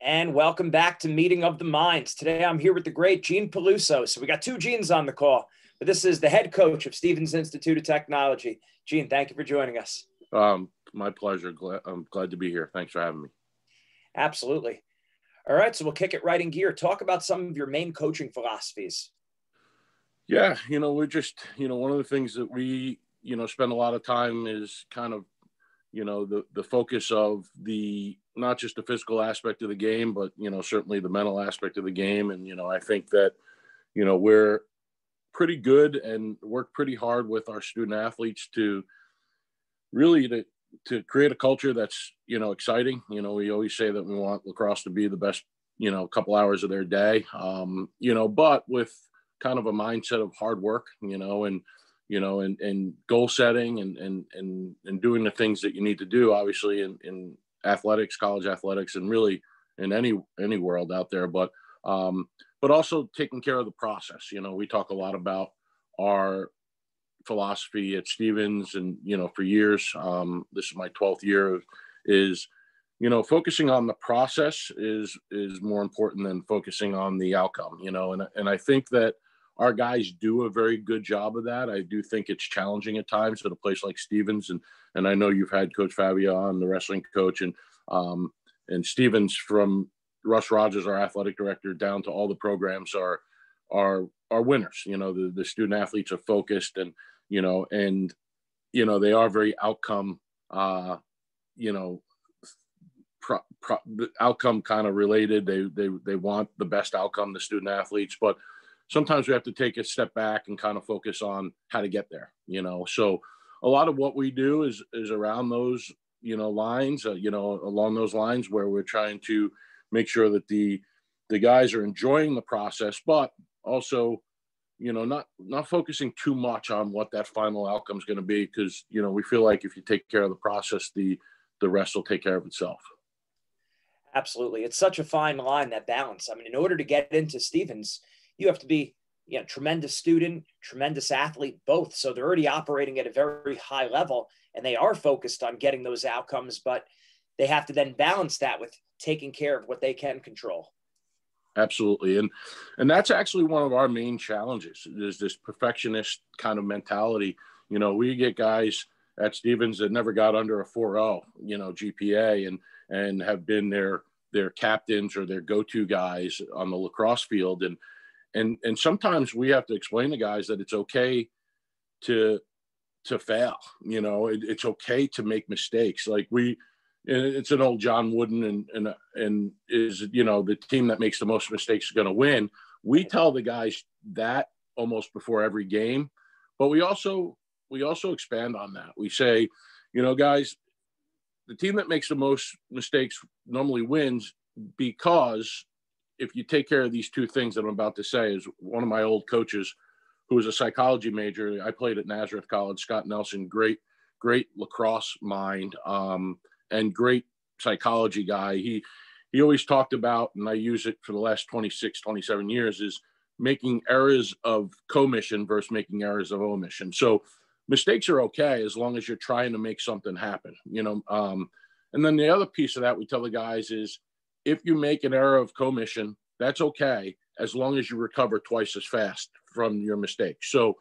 And welcome back to Meeting of the Minds. Today I'm here with the great Gene Peluso. So we got two Genes on the call, but this is the head coach of Stevens Institute of Technology. Gene, thank you for joining us. Um, my pleasure. Glad, I'm glad to be here. Thanks for having me. Absolutely. All right, so we'll kick it right in gear. Talk about some of your main coaching philosophies. Yeah, you know, we're just, you know, one of the things that we, you know, spend a lot of time is kind of, you know, the the focus of the not just the physical aspect of the game, but you know, certainly the mental aspect of the game. And you know, I think that, you know, we're pretty good and work pretty hard with our student athletes to really to to create a culture that's you know exciting. You know, we always say that we want lacrosse to be the best you know couple hours of their day. Um, you know, but with kind of a mindset of hard work. You know, and you know, and and goal setting and and and and doing the things that you need to do. Obviously, in in athletics, college athletics, and really in any any world out there. But um, but also taking care of the process. You know, we talk a lot about our philosophy at Stevens, and you know, for years, um, this is my 12th year, is you know, focusing on the process is is more important than focusing on the outcome. You know, and and I think that our guys do a very good job of that. I do think it's challenging at times at a place like Stevens, and and I know you've had Coach Favia on, the wrestling coach, and um, and Stevens from Russ Rogers, our athletic director, down to all the programs are are are winners. You know, the the student athletes are focused, and you know, and you know they are very outcome, uh, you know, pro, pro, outcome kind of related. They they they want the best outcome, the student athletes, but sometimes we have to take a step back and kind of focus on how to get there. You know, so a lot of what we do is is around those you know lines, uh, you know, along those lines where we're trying to make sure that the the guys are enjoying the process, but also you know not not focusing too much on what that final outcome is going to be because you know we feel like if you take care of the process the the rest will take care of itself. Absolutely. It's such a fine line that balance. I mean in order to get into stevens you have to be you know tremendous student tremendous athlete both. So they're already operating at a very high level and they are focused on getting those outcomes but they have to then balance that with taking care of what they can control. Absolutely. And and that's actually one of our main challenges is this perfectionist kind of mentality. You know we get guys at stevens that never got under a 4-0 you know gpa and and have been their their captains or their go-to guys on the lacrosse field. And and and sometimes we have to explain to guys that it's okay to to fail you know it, it's okay to make mistakes like we it's an old John Wooden and and and is you know the team that makes the most mistakes is going to win. We tell the guys that almost before every game, but we also we also expand on that. We say, you know, guys, the team that makes the most mistakes normally wins because if you take care of these two things that I'm about to say, is one of my old coaches who was a psychology major. I played at Nazareth College. Scott Nelson, great, great lacrosse mind. Um, and great psychology guy. He he always talked about, and I use it for the last 26, 27 years, is making errors of commission versus making errors of omission. So mistakes are okay as long as you're trying to make something happen, you know. Um, and then the other piece of that we tell the guys is if you make an error of commission, that's okay as long as you recover twice as fast from your mistake. So,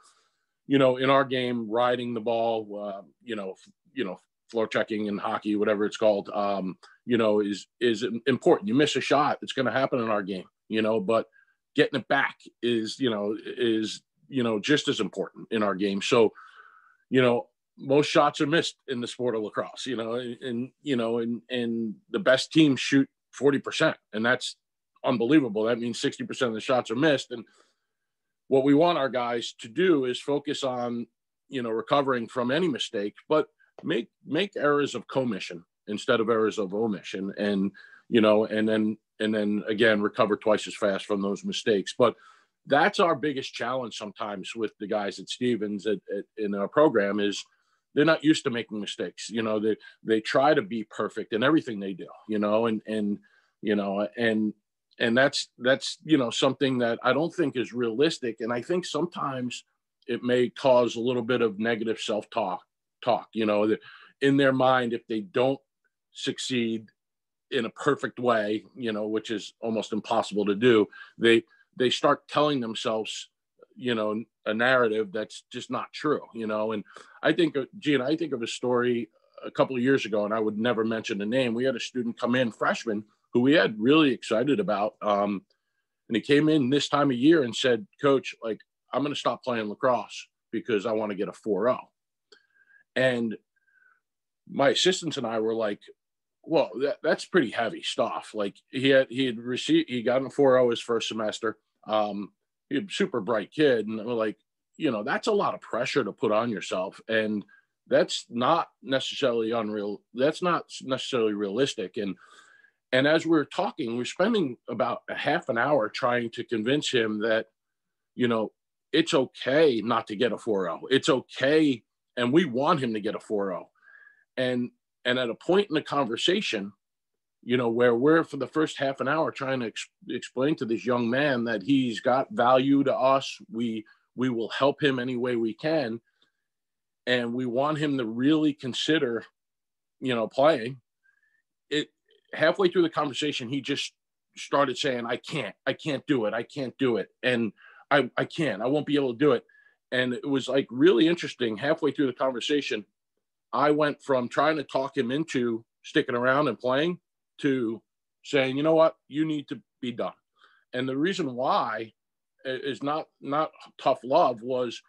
you know, in our game, riding the ball, uh, you know, you know, floor checking in hockey, whatever it's called, um, you know, is is important. You miss a shot, it's going to happen in our game, you know, but getting it back is, you know, is you know just as important in our game. So, you know, most shots are missed in the sport of lacrosse, you know, and, and you know, and and the best teams shoot forty percent, and that's unbelievable. That means sixty percent of the shots are missed, and what we want our guys to do is focus on you know recovering from any mistake but make make errors of commission instead of errors of omission and you know and then and then again recover twice as fast from those mistakes but that's our biggest challenge sometimes with the guys at stevens at, at, in our program is they're not used to making mistakes you know they they try to be perfect in everything they do you know and and you know and and that's that's you know something that i don't think is realistic and i think sometimes it may cause a little bit of negative self-talk talk you know in their mind if they don't succeed in a perfect way, you know, which is almost impossible to do. They they start telling themselves, you know, a narrative that's just not true, you know. And I think, Gene, I think of a story a couple of years ago, and I would never mention the name. We had a student come in, freshman, who we had really excited about. Um, and he came in this time of year and said, Coach, like, I'm going to stop playing lacrosse because I want to get a 4 0. And my assistants and I were like, well, that, that's pretty heavy stuff. Like he had, he had received, he got a 4 0 his first semester. Um, super bright kid. And like, you know, that's a lot of pressure to put on yourself. And that's not necessarily unreal. That's not necessarily realistic. And, and as we we're talking, we're spending about a half an hour trying to convince him that, you know, it's okay not to get a 4-0. It's okay. And we want him to get a 4-0. And and at a point in the conversation, you know, where we're for the first half an hour trying to ex- explain to this young man that he's got value to us, we we will help him any way we can, and we want him to really consider, you know, playing. It halfway through the conversation, he just started saying, I can't, I can't do it. I can't do it. And I, I can't, I won't be able to do it. And it was like really interesting. Halfway through the conversation, I went from trying to talk him into sticking around and playing to saying, you know what, you need to be done. And the reason why is not not tough love was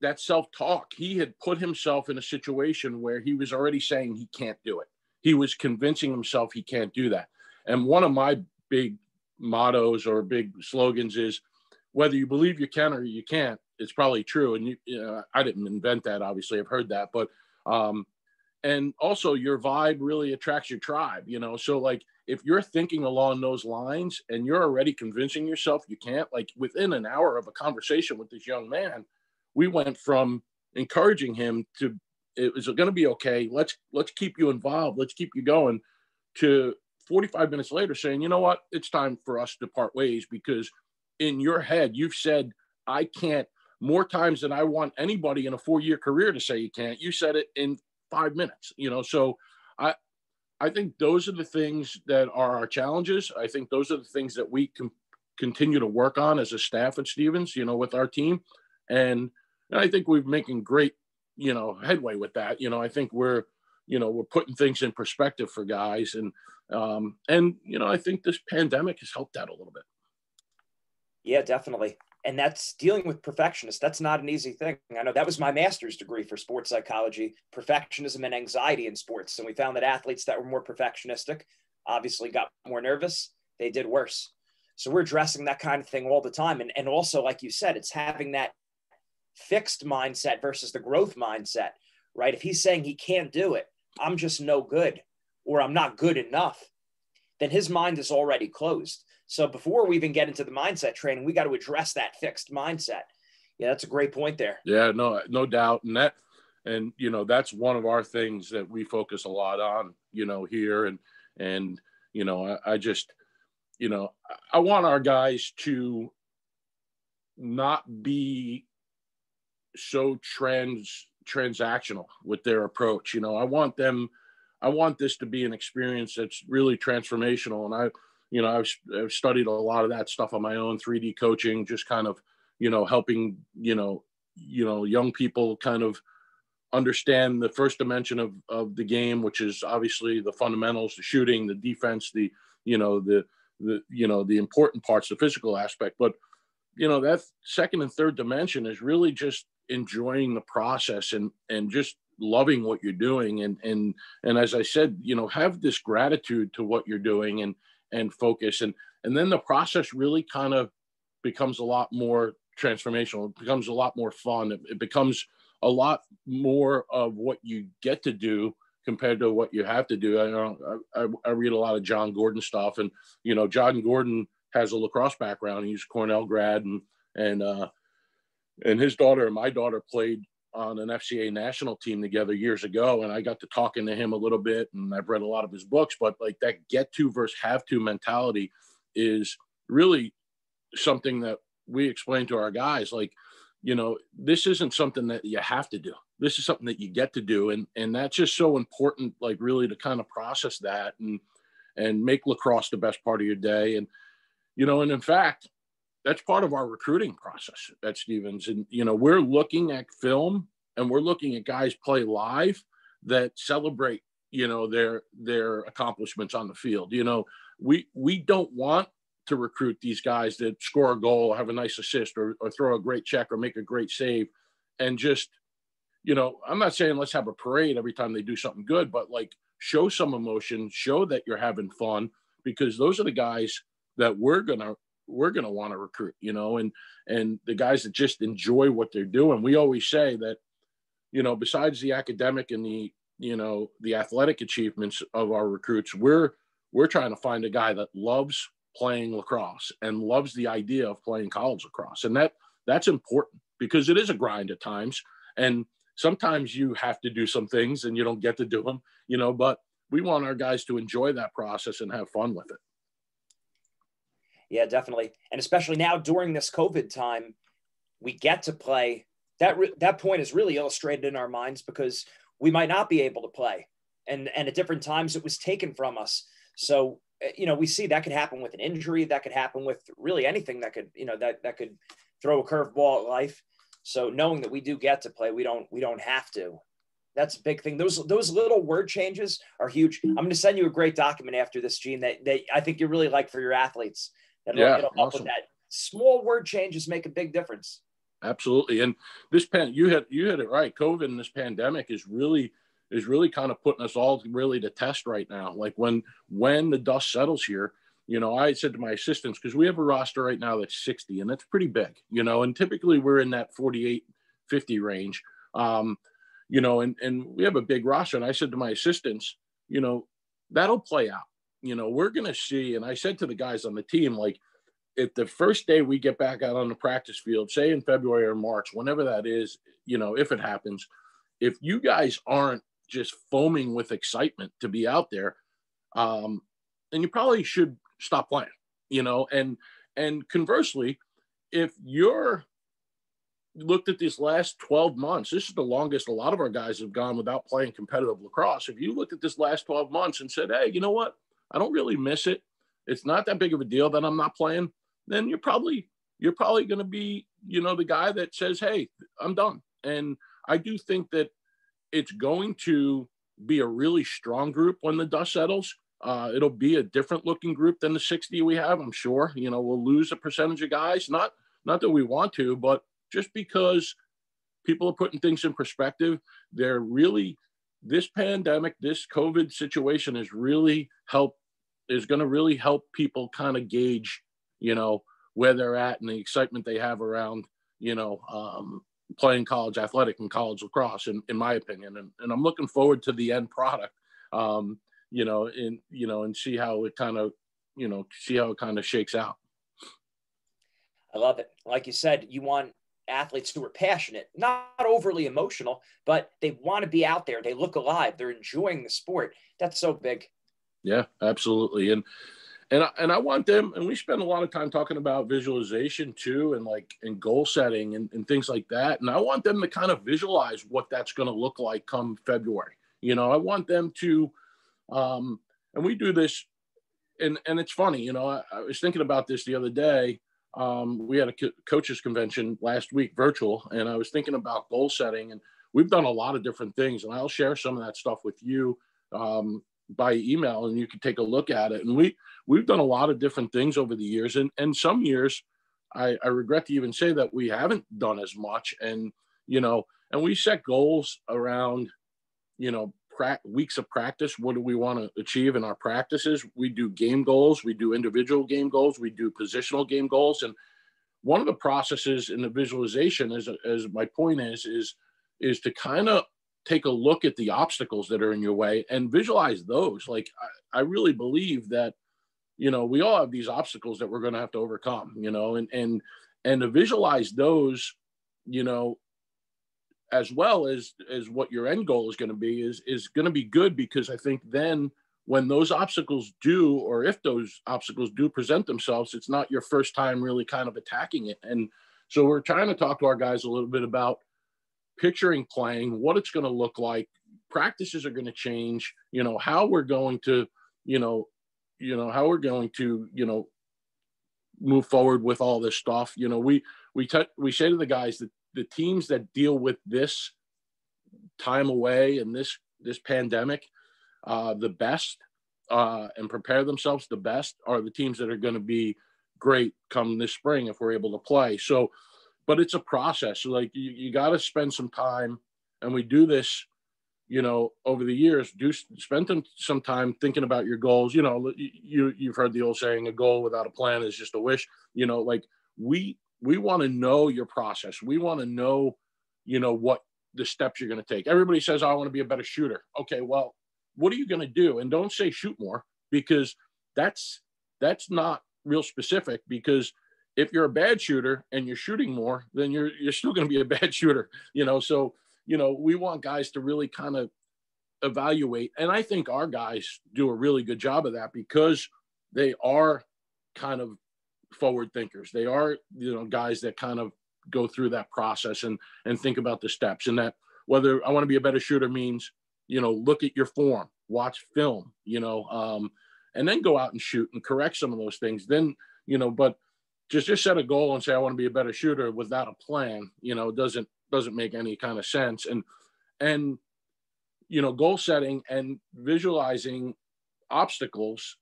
that self-talk. He had put himself in a situation where he was already saying he can't do it he was convincing himself he can't do that. And one of my big mottos or big slogans is whether you believe you can or you can't, it's probably true. And you, you know, I didn't invent that, obviously, I've heard that, but um, and also your vibe really attracts your tribe, you know. So like if you're thinking along those lines and you're already convincing yourself you can't, like within an hour of a conversation with this young man, we went from encouraging him to it was going to be okay. Let's let's keep you involved. Let's keep you going. To 45 minutes later, saying, you know what, it's time for us to part ways because in your head you've said I can't more times than I want anybody in a four year career to say you can't. You said it in five minutes. You know, so I I think those are the things that are our challenges. I think those are the things that we can continue to work on as a staff at Stevens. You know, with our team, and, and I think we're making great you know headway with that you know i think we're you know we're putting things in perspective for guys and um and you know i think this pandemic has helped that a little bit yeah definitely and that's dealing with perfectionists. That's not an easy thing. I know that was my master's degree for sports psychology perfectionism and anxiety in sports. And we found that athletes that were more perfectionistic obviously got more nervous. They did worse. So we're addressing that kind of thing all the time. And, and also like you said it's having that fixed mindset versus the growth mindset, right? If he's saying he can't do it, I'm just no good or I'm not good enough, then his mind is already closed. So before we even get into the mindset training, we got to address that fixed mindset. Yeah, that's a great point there. Yeah, no, no doubt. And that, and you know, that's one of our things that we focus a lot on, you know, here. And, and, you know, I, I just, you know, I want our guys to not be so trans transactional with their approach. You know, I want them, I want this to be an experience that's really transformational. And I, you know, I've, I've studied a lot of that stuff on my own 3D coaching, just kind of, you know, helping, you know, you know, young people kind of understand the first dimension of, of the game, which is obviously the fundamentals, the shooting, the defense, the, you know, the, the, you know, the important parts, the physical aspect, but you know, that second and third dimension is really just enjoying the process and and just loving what you're doing. And and and as i said you know have this gratitude to what you're doing and and focus. And and then the process really kind of becomes a lot more transformational. It becomes a lot more fun. It, it becomes a lot more of what you get to do compared to what you have to do. I know I, I read a lot of jon gordon stuff and you know jon gordon has a lacrosse background. He's cornell grad and and uh and his daughter and my daughter played on an FCA national team together years ago, and I got to talking to him a little bit, and I've read a lot of his books. But like that get to versus have to mentality is really something that we explain to our guys. Like, you know, this isn't something that you have to do. This is something that you get to do, and and that's just so important. Like really to kind of process that and and make lacrosse the best part of your day. And, you know, and in fact, that's part of our recruiting process at Stevens. And, you know, we're looking at film and we're looking at guys play live that celebrate, you know, their, their accomplishments on the field. You know, we, we don't want to recruit these guys that score a goal, have a nice assist or, or throw a great check or make a great save and just, you know, I'm not saying let's have a parade every time they do something good, but like show some emotion, show that you're having fun because those are the guys that we're gonna we're gonna want to recruit, you know, and and the guys that just enjoy what they're doing. We always say that, you know, besides the academic and the you know the athletic achievements of our recruits, we're we're trying to find a guy that loves playing lacrosse and loves the idea of playing college lacrosse, and that that's important because it is a grind at times, and sometimes you have to do some things and you don't get to do them, you know, but we want our guys to enjoy that process and have fun with it. Yeah, definitely. And especially now during this COVID time, we get to play. That re- that point is really illustrated in our minds because we might not be able to play, and and at different times it was taken from us. So eh, you know we see that could happen with an injury, that could happen with really anything that could you know that that could throw a curveball at life. So knowing that we do get to play, we don't we don't have to. That's a big thing. Those those little word changes are huge. I'm going to send you a great document after this, Gene, that, that I think you really like for your athletes. Yeah, it'll help awesome. with that. Small word changes make a big difference. Absolutely. And this pan you had you had it right. COVID and this pandemic is really is really kind of putting us all really to test right now. Like when when the dust settles here, you know, I said to my assistants, because we have a roster right now that's 60 and that's pretty big, you know, and typically we're in that 48, 50 range. Um, you know, and, and we have a big roster. And I said to my assistants, you know, that'll play out. You know, we're going to see. And I said to the guys on the team, like, if the first day we get back out on the practice field, say in February or March, whenever that is, you know, if it happens, if you guys aren't just foaming with excitement to be out there, um, and you probably should stop playing, you know, and and conversely, if you're looked at these last 12 months, this is the longest a lot of our guys have gone without playing competitive lacrosse. If you looked at this last 12 months and said, hey, you know what? I don't really miss it. It's not that big of a deal that I'm not playing, then you're probably you're probably going to be, you know, the guy that says, "Hey, I'm done." And I do think that it's going to be a really strong group when the dust settles. Uh, it'll be a different looking group than the 60 we have, I'm sure. You know, we'll lose a percentage of guys, not not that we want to, but just because people are putting things in perspective, they're really this pandemic, this COVID situation has really help is going to really help people kind of gauge, you know, where they're at and the excitement they have around, you know, um, playing college athletic and college lacrosse, in, in my opinion. And, and I'm looking forward to the end product. Um, you know, and you know, and see how it kind of, you know, see how it kind of shakes out. I love it. Like you said, you want athletes who are passionate, not overly emotional, but they want to be out there. They look alive. They're enjoying the sport. That's so big. Yeah, absolutely. And and I, and I want them. And we spend a lot of time talking about visualization too, and like and goal setting and, and things like that. And I want them to kind of visualize what that's going to look like come February. You know, I want them to um, and we do this, and and it's funny, you know. I, I was thinking about this the other day. Um, we had a co- coaches convention last week, virtual, and I was thinking about goal setting, and we've done a lot of different things, and I'll share some of that stuff with you um, by email, and you can take a look at it. And we we've done a lot of different things over the years, and and some years, I, I regret to even say that we haven't done as much, and you know, and we set goals around, you know, pra- weeks of practice. What do we want to achieve in our practices? We do game goals, we do individual game goals, we do positional game goals, and one of the processes in the visualization, as as my point is, is is to kind of take a look at the obstacles that are in your way and visualize those. Like I, I really believe that you know we all have these obstacles that we're going to have to overcome. You know, and and and to visualize those, you know, as well as as what your end goal is going to be is is going to be good because I think then when those obstacles do or if those obstacles do present themselves it's not your first time really kind of attacking it and so we're trying to talk to our guys a little bit about picturing playing what it's going to look like practices are going to change you know how we're going to you know you know, how we're going to, you know, move forward with all this stuff. You know, we we t- we say to the guys that the teams that deal with this time away and this this pandemic uh, the best uh, and prepare themselves the best are the teams that are going to be great come this spring if we're able to play. So, but it's a process. Like you, you got to spend some time, and we do this, you know, over the years. Do spend some, some time thinking about your goals. You know, you you've heard the old saying, "A goal without a plan is just a wish." You know, like we we want to know your process. We want to know, you know, what the steps you're going to take. Everybody says, oh, "I want to be a better shooter." Okay, well, what are you going to do? And don't say shoot more because that's that's not real specific because if you're a bad shooter and you're shooting more, then you're you're still going to be a bad shooter, you know. So, you know, we want guys to really kind of evaluate and I think our guys do a really good job of that because they are kind of forward thinkers. They are, you know, guys that kind of go through that process and and think about the steps and that whether I want to be a better shooter means you know, look at your form, watch film, you know, um, and then go out and shoot and correct some of those things. Then, you know, but just just set a goal and say I want to be a better shooter without a plan, you know, doesn't doesn't make any kind of sense. And and you know, goal setting and visualizing obstacles,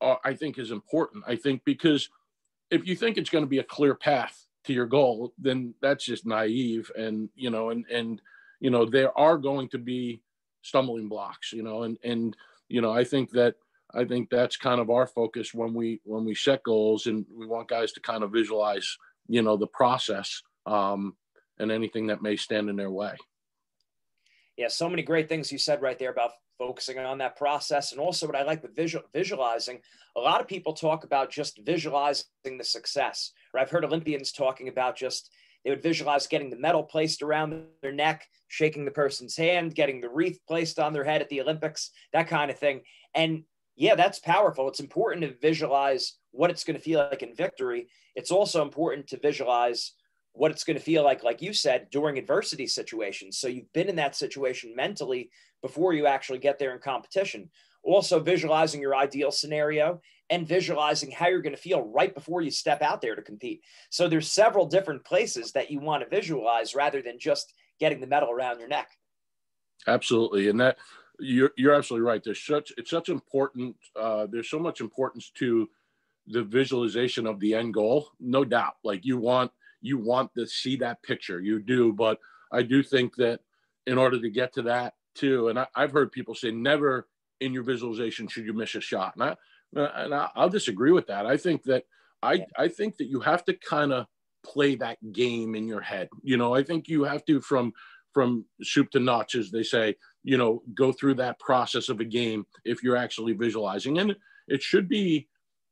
are, I think, is important. I think because if you think it's going to be a clear path to your goal, then that's just naive. And you know, and and you know, there are going to be stumbling blocks, you know, and and you know, I think that I think that's kind of our focus when we when we set goals and we want guys to kind of visualize, you know, the process um, and anything that may stand in their way. Yeah, so many great things you said right there about focusing on that process and also what I like with visual visualizing. A lot of people talk about just visualizing the success. Or I've heard Olympians talking about just they would visualize getting the medal placed around their neck, shaking the person's hand, getting the wreath placed on their head at the Olympics, that kind of thing. And yeah, that's powerful. It's important to visualize what it's going to feel like in victory. It's also important to visualize what it's going to feel like, like you said, during adversity situations. So you've been in that situation mentally before you actually get there in competition. Also, visualizing your ideal scenario and visualizing how you're going to feel right before you step out there to compete. So there's several different places that you want to visualize rather than just getting the medal around your neck. Absolutely, and that you're you're absolutely right. There's such it's such important. Uh, there's so much importance to the visualization of the end goal, no doubt. Like you want you want to see that picture, you do. But I do think that in order to get to that too, and I, I've heard people say never in your visualization should you miss a shot, and I and I'll disagree with that. I think that I I think that you have to kind of play that game in your head. You know, I think you have to from from soup to nuts, as they say. You know, go through that process of a game if you're actually visualizing, and it should be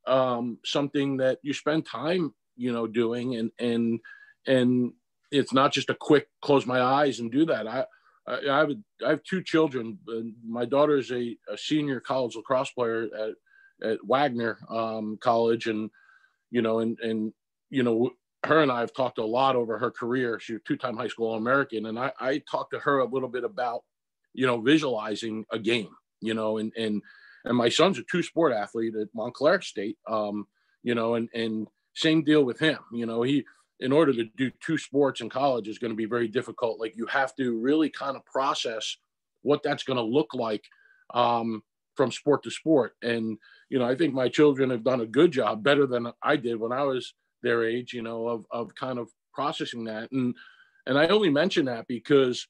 um, something that you spend time, you know, doing, and and and it's not just a quick close my eyes and do that. I I have, I have two children. My daughter is a, a senior college lacrosse player at at Wagner um, College, and you know, and and you know, her and I have talked a lot over her career. She's a two-time high school All-American, and I, I talked to her a little bit about, you know, visualizing a game, you know, and and and my son's a two-sport athlete at Montclair State, um, you know, and and same deal with him, you know, he in order to do two sports in college is going to be very difficult. Like you have to really kind of process what that's going to look like um, from sport to sport. And, you know, I think my children have done a good job, better than I did when I was their age, you know, of, of kind of processing that. And, and I only mention that because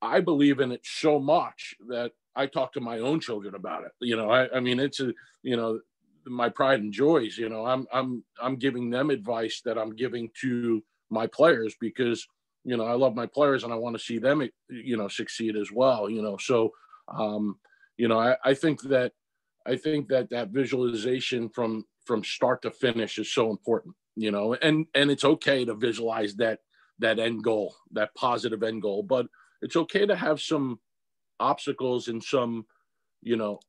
I believe in it so much that I talk to my own children about it. You know, I, I mean, it's a, you know, my pride and joys, you know, I'm, I'm, I'm giving them advice that I'm giving to my players because, you know, I love my players and I want to see them, you know, succeed as well, you know, so, um, you know, I, I think that I think that that visualization from from start to finish is so important. You know, and and it's okay to visualize that that end goal, that positive end goal, but it's okay to have some obstacles and some, you know,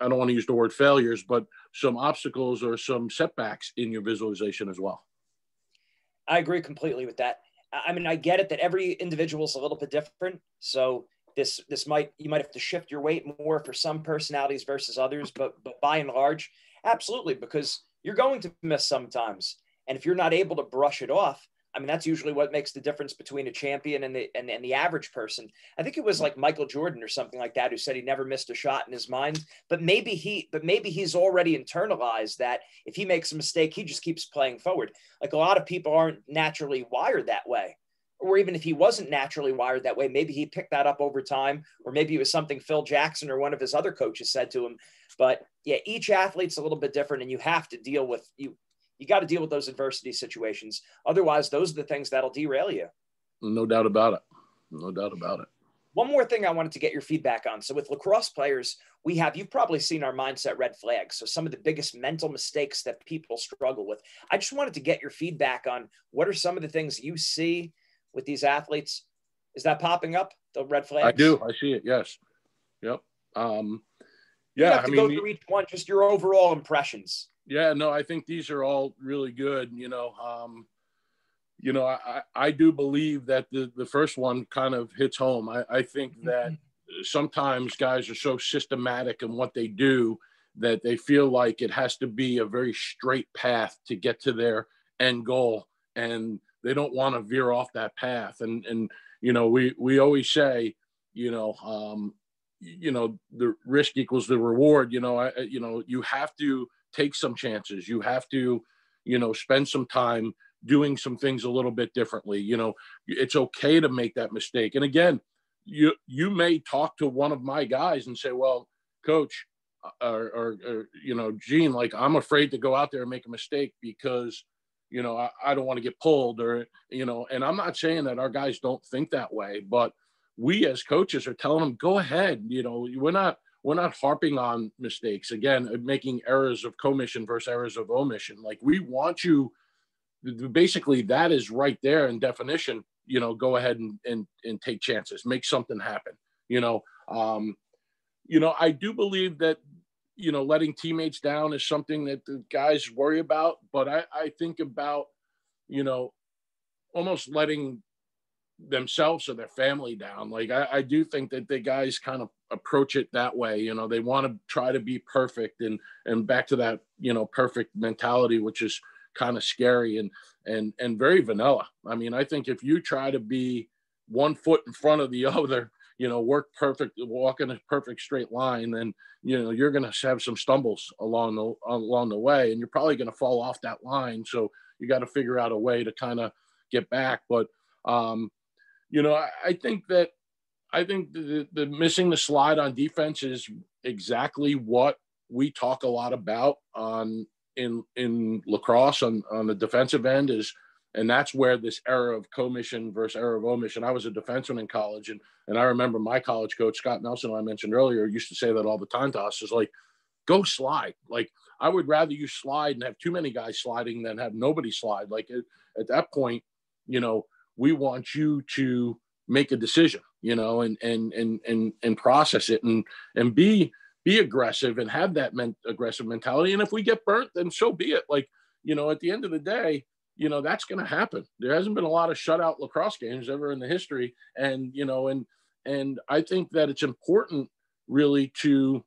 I don't want to use the word failures, but some obstacles or some setbacks in your visualization as well. I agree completely with that. I mean, I get it that every individual is a little bit different. So this this might you might have to shift your weight more for some personalities versus others, but but by and large, absolutely, because you're going to miss sometimes. And if you're not able to brush it off, I mean, that's usually what makes the difference between a champion and the and, and, the average person. I think it was like Michael Jordan or something like that who said he never missed a shot in his mind. But maybe he, but maybe he's already internalized that if he makes a mistake, he just keeps playing forward. Like a lot of people aren't naturally wired that way. Or even if he wasn't naturally wired that way, maybe he picked that up over time, or maybe it was something Phil Jackson or one of his other coaches said to him. But yeah, each athlete's a little bit different, and you have to deal with you you got to deal with those adversity situations. Otherwise, those are the things that'll derail you. No doubt about it. No doubt about it. One more thing I wanted to get your feedback on. So, with lacrosse players, we have, you've probably seen our mindset red flags. So, some of the biggest mental mistakes that people struggle with. I just wanted to get your feedback on what are some of the things you see with these athletes. Is that popping up, the red flag? I do. I see it. Yes. Yep. Um, yeah. You have to I mean, go through each one, just your overall impressions. Yeah, no, I think these are all really good. You know, um, you know, I, I do believe that the, the first one kind of hits home. I, I think mm-hmm. that sometimes guys are so systematic in what they do that they feel like it has to be a very straight path to get to their end goal. And they don't want to veer off that path. And, and, you know, we, we always say, you know, um, you know, the risk equals the reward, you know, I, you know, you have to, take some chances. You have to, you know, spend some time doing some things a little bit differently. You know, it's okay to make that mistake. And again, you you may talk to one of my guys and say, "Well, coach, uh, or, or, or you know, Gene, like I'm afraid to go out there and make a mistake because." You know, I, I don't want to get pulled, or you know, and I'm not saying that our guys don't think that way, but we as coaches are telling them, go ahead. You know, we're not we're not harping on mistakes again uh, making errors of commission versus errors of omission like we want you basically that is right there in definition you know go ahead and and, and take chances make something happen you know um you know i do believe that you know letting teammates down is something that the guys worry about but i i think about you know almost letting themselves or their family down. Like I, I do think that the guys kind of approach it that way. You know, they want to try to be perfect and and back to that, you know, perfect mentality, which is kind of scary and and and very vanilla. I mean, I think if you try to be one foot in front of the other, you know, work perfect, walk in a perfect straight line, then you know you're going to have some stumbles along the along the way, and you're probably going to fall off that line. So you got to figure out a way to kind of get back. But um, you know, I, I think that I think the, the missing the slide on defense is exactly what we talk a lot about on in in lacrosse on, on the defensive end is and that's where this error of commission versus error of omission. I was a defenseman in college, and and I remember my college coach Scott Nelson, I mentioned earlier, used to say that all the time to us: is like, go slide. Like I would rather you slide and have too many guys sliding than have nobody slide. Like at, at that point, you know, we want you to make a decision you know and and and and, and process it and and be be aggressive and have that men- aggressive mentality and if we get burnt then so be it like you know at the end of the day you know that's going to happen. There hasn't been a lot of shutout lacrosse games ever in the history. And you know and and i think that it's important really to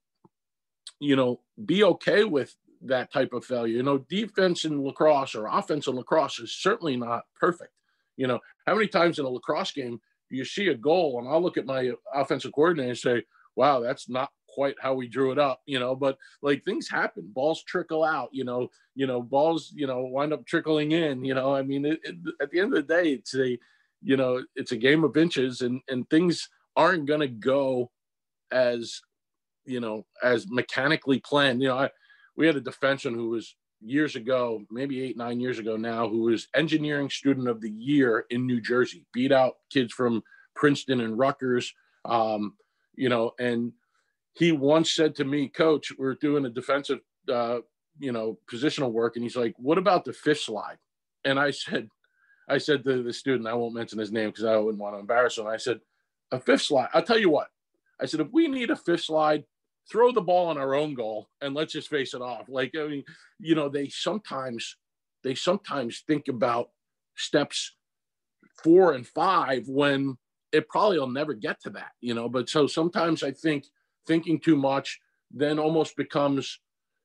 you know be okay with that type of failure. You know defense in lacrosse or offense in lacrosse is certainly not perfect. You know, how many times in a lacrosse game do you see a goal and I'll look at my offensive coordinator and say, wow, that's not quite how we drew it up, you know, but like things happen, balls trickle out, you know, you know, balls, you know, wind up trickling in, you know, I mean, it, it, at the end of the day, it's a, you know, it's a game of inches and, and things aren't going to go as, you know, as mechanically planned. You know, I, we had a defenseman who was years ago, maybe eight, nine years ago now, who was engineering student of the year in New Jersey, beat out kids from Princeton and Rutgers. Um, you know, and he once said to me, Coach, we're doing a defensive, uh, you know, positional work. And he's like, What about the fifth slide? And I said, I said to the student, I won't mention his name because I wouldn't want to embarrass him. I said, A fifth slide. I'll tell you what. I said, if we need a fifth slide, throw the ball on our own goal and let's just face it off. Like, I mean, you know, they sometimes they sometimes think about steps four and five when it probably will never get to that, you know. But so sometimes I think thinking too much then almost becomes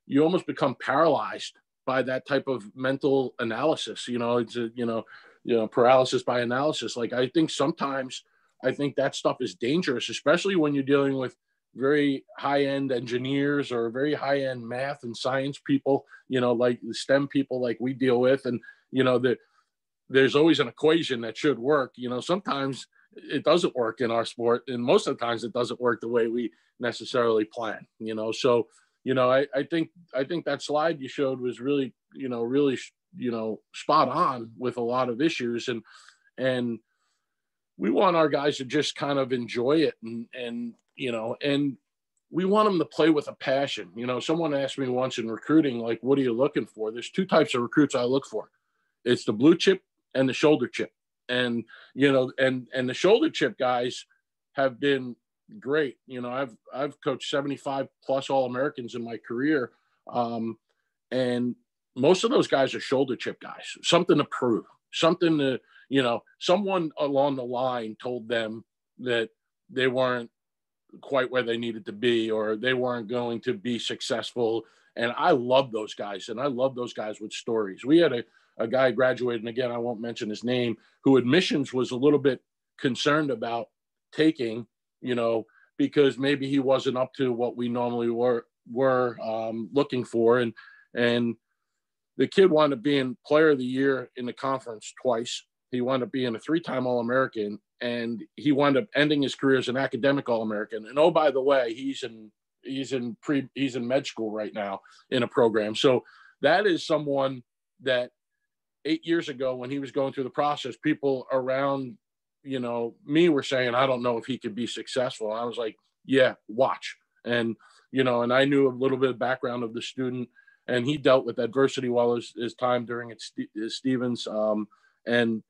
you almost become paralyzed by that type of mental analysis. You know, it's a, you know, you know, paralysis by analysis. Like I think sometimes I think that stuff is dangerous, especially when you're dealing with very high end engineers or very high end math and science people, you know, like the STEM people like we deal with. And, you know, that there's always an equation that should work. You know, sometimes it doesn't work in our sport. And most of the times it doesn't work the way we necessarily plan, you know. So, you know, I, I think I think that slide you showed was really, you know, really, you know, spot on with a lot of issues. And and we want our guys to just kind of enjoy it and and you know and we want them to play with a passion you know someone asked me once in recruiting like what are you looking for there's two types of recruits i look for it's the blue chip and the shoulder chip and you know and and the shoulder chip guys have been great you know i've i've coached 75 plus all americans in my career um and most of those guys are shoulder chip guys something to prove something to you know, someone along the line told them that they weren't quite where they needed to be or they weren't going to be successful. And I love those guys. And I love those guys with stories. We had a, a guy graduated, and again, I won't mention his name, who admissions was a little bit concerned about taking, you know, because maybe he wasn't up to what we normally were were um, looking for. And and the kid wound up being player of the year in the conference twice. He wound up being a three-time All-American, and he wound up ending his career as an academic All-American. And oh, by the way, he's in he's in pre he's in med school right now in a program. So that is someone that eight years ago when he was going through the process, people around you know me were saying, I don't know if he could be successful. I was like, yeah, watch. And you know, and I knew a little bit of background of the student, and he dealt with adversity while his, his time during at Stevens. Um, and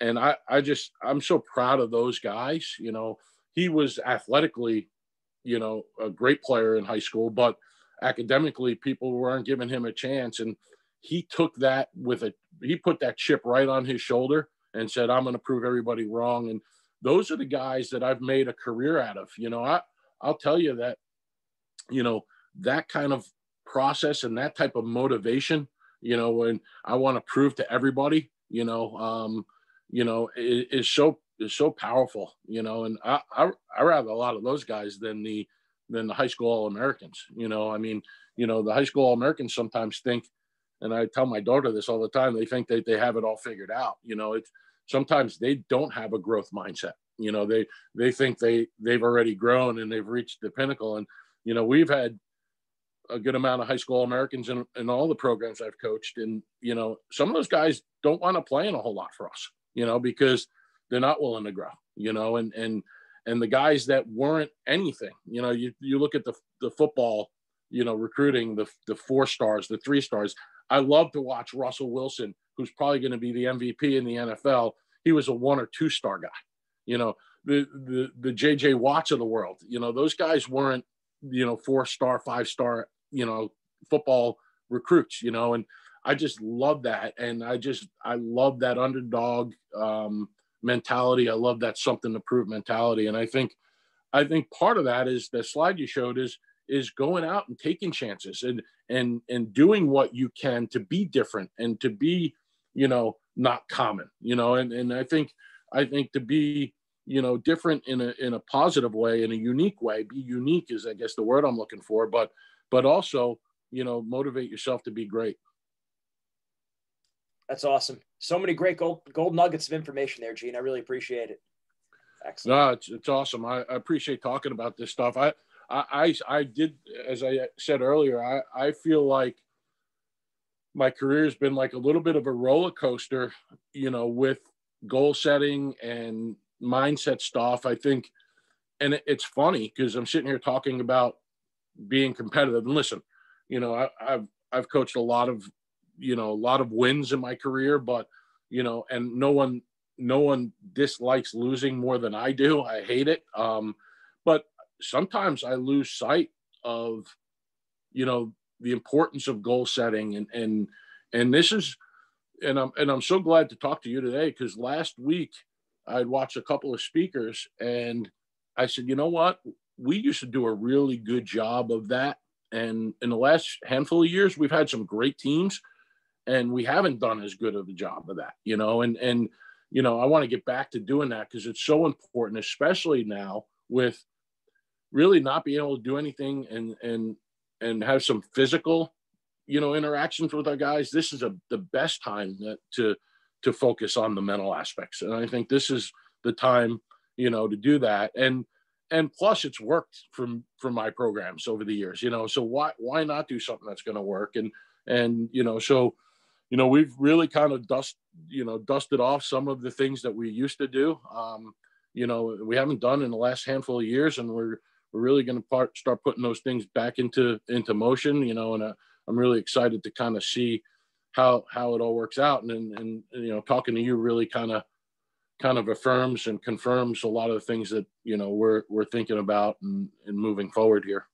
and I, I just I'm so proud of those guys. You know, he was athletically, you know, a great player in high school, but academically people weren't giving him a chance. And he took that with a he put that chip right on his shoulder and said, I'm gonna prove everybody wrong. And those are the guys that I've made a career out of. You know, I I'll tell you that, you know, that kind of process and that type of motivation, you know, when I want to prove to everybody, you know, um, you know, is so is so powerful, you know, and I, I I rather a lot of those guys than the than the high school all Americans. You know, I mean, you know, the high school all Americans sometimes think, and I tell my daughter this all the time, they think that they have it all figured out. You know, it's sometimes they don't have a growth mindset. You know, they they think they they've already grown and they've reached the pinnacle. And you know, we've had a good amount of high school Americans in, in all the programs I've coached. And, you know, some of those guys don't want to play in a whole lot for us you know, because they're not willing to grow, you know, and and and the guys that weren't anything, you know, you you look at the the football, you know, recruiting the the four stars, the three stars. I love to watch Russell Wilson, who's probably going to be the MVP in the NFL. He was a one or two star guy, you know, the the the JJ Watts of the world, you know, those guys weren't, you know, four star, five star, you know, football recruits, you know, and I just love that, and I just I love that underdog um, mentality. I love that something to prove mentality, and I think I think part of that is the slide you showed is is going out and taking chances and and and doing what you can to be different and to be you know not common you know and and I think I think to be you know different in a in a positive way in a unique way be unique is I guess the word I'm looking for but but also you know motivate yourself to be great that's awesome. So many great gold gold nuggets of information there, Gene. I really appreciate it. Excellent. No, it's, it's awesome. I, I appreciate talking about this stuff. I, I, I did, as I said earlier, I, I feel like my career has been like a little bit of a roller coaster, you know, with goal setting and mindset stuff. I think, and it, it's funny because I'm sitting here talking about being competitive. And listen, you know, I, I've I've coached a lot of you know a lot of wins in my career, but you know, and no one no one dislikes losing more than I do. I hate it. Um, sometimes I lose sight of you know the importance of goal setting and and and this is and I'm and I'm so glad to talk to you today because last week I'd watched a couple of speakers and I said, you know what? We used to do a really good job of that. And in the last handful of years, we've had some great teams and we haven't done as good of a job of that, you know, and, and, you know, I want to get back to doing that because it's so important, especially now with really not being able to do anything and, and, and have some physical, you know, interactions with our guys. This is a, the best time that, to, to focus on the mental aspects. And I think this is the time, you know, to do that. And and plus it's worked from from my programs over the years, you know. So why why not do something that's going to work? And and you know, so you know, we've really kind of dust, you know, dusted off some of the things that we used to do. Um, you know, we haven't done in the last handful of years, and we're we're really going to start putting those things back into into motion. You know, and uh, I'm really excited to kind of see how how it all works out. And and, and you know talking to you really kind of kind of affirms and confirms a lot of the things that you know we're we're thinking about and, and moving forward here.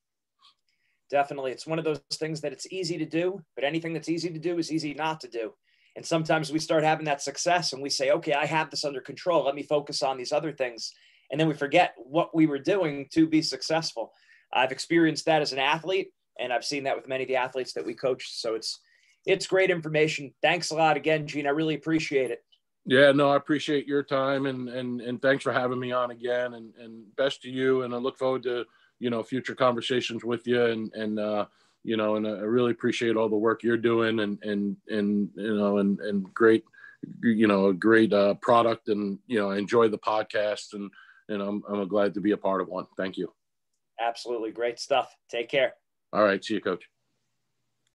Definitely. It's one of those things that it's easy to do but anything that's easy to do is easy not to do. And sometimes we start having that success and we say okay i have this under control. Let me focus on these other things and then we forget what we were doing to be successful i've experienced that as an athlete and i've seen that with many of the athletes that we coach so it's it's great information. Thanks a lot again, Gene. I really appreciate it. Yeah, no, I appreciate your time and and and thanks for having me on again. And and best to you. And I look forward to you know future conversations with you. And and uh, you know, and I really appreciate all the work you're doing. And and and you know, and and great, you know, a great uh, product. And you know, I enjoy the podcast. And and I'm I'm glad to be a part of one. Thank you. Absolutely great stuff. Take care. All right, see you, Coach.